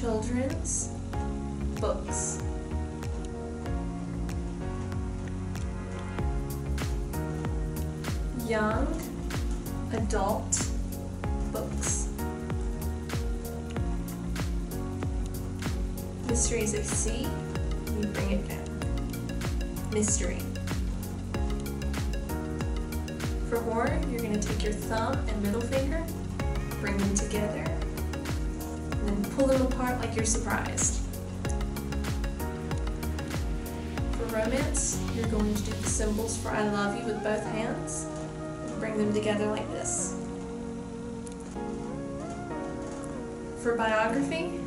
children's books. Young adult books. Mysteries a C, you bring it down. Mystery. For horror, you're going to take your thumb and middle finger, bring them together, and pull them apart like you're surprised. For romance, you're going to do the symbols for I love you with both hands, and bring them together like this. For biography,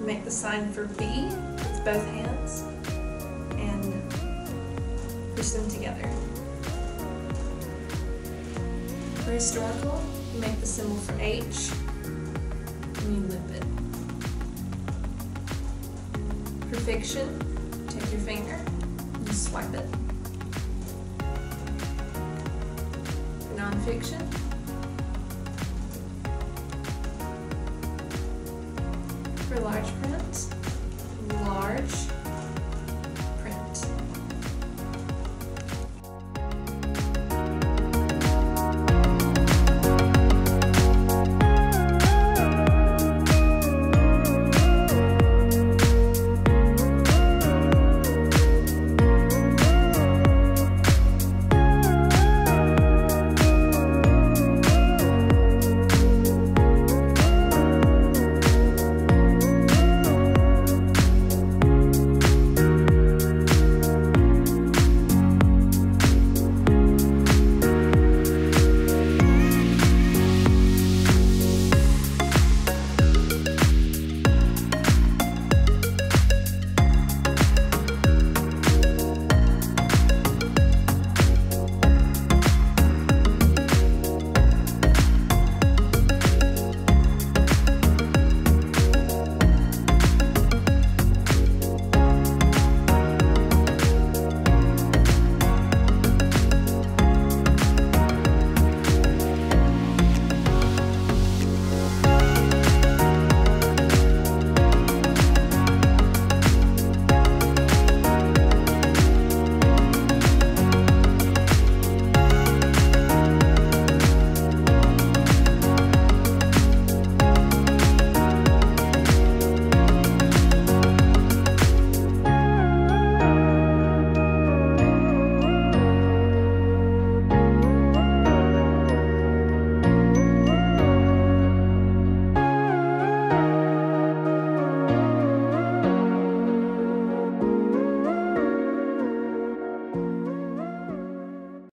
make the sign for B with both hands and push them together. For historical, make the symbol for H it. For fiction, take your finger and swipe it. For nonfiction, for large print, large